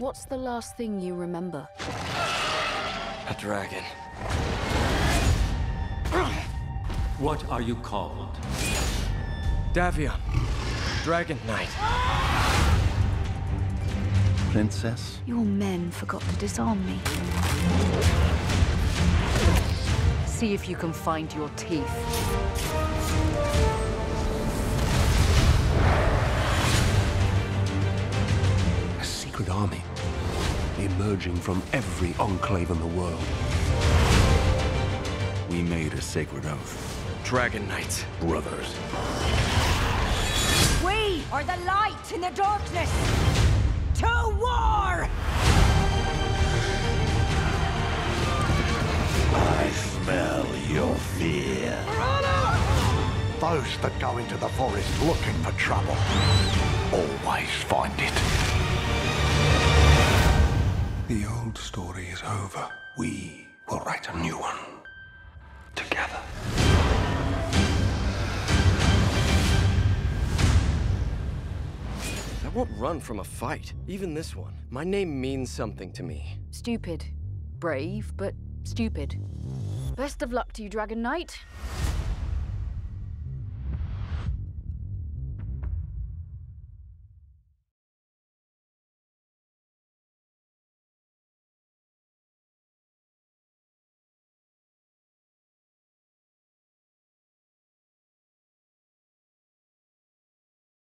What's the last thing you remember? A dragon. What are you called? Davion. Dragon Knight. Princess? Your men forgot to disarm me. See if you can find your teeth. A secret army emerging from every enclave in the world. We made a sacred oath. Dragon Knights. Brothers. We are the light in the darkness! To war! I smell your fear. Those that go into the forest looking for trouble always find it. Is over. We will write a new one. Together. I won't run from a fight, even this one. My name means something to me. Stupid. Brave, but stupid. Best of luck to you, Dragon Knight.